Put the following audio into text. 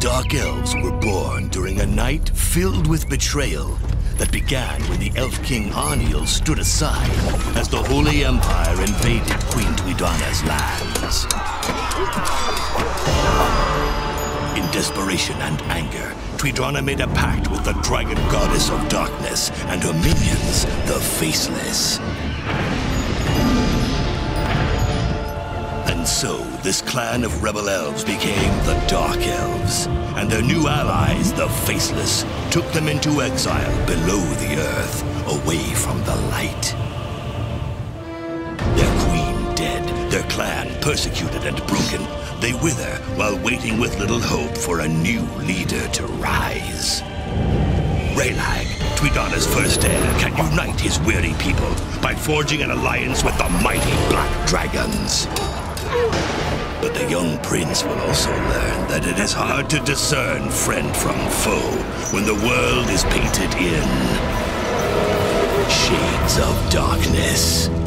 Dark Elves were born during a night filled with betrayal that began when the Elf King Arniel stood aside as the Holy Empire invaded Queen Tuidhana's lands. In desperation and anger, Tuidhana made a pact with the Dragon Goddess of Darkness and her minions, the Faceless. And so, this clan of rebel elves became the Dark Elves, and their new allies, the Faceless, took them into exile below the earth, away from the light. Their queen dead, their clan persecuted and broken, they wither while waiting with little hope for a new leader to rise. Raelag, Tuidhana's first heir, can unite his weary people by forging an alliance with the mighty Black Dragons. But the young prince will also learn that it is hard to discern friend from foe when the world is painted in shades of darkness.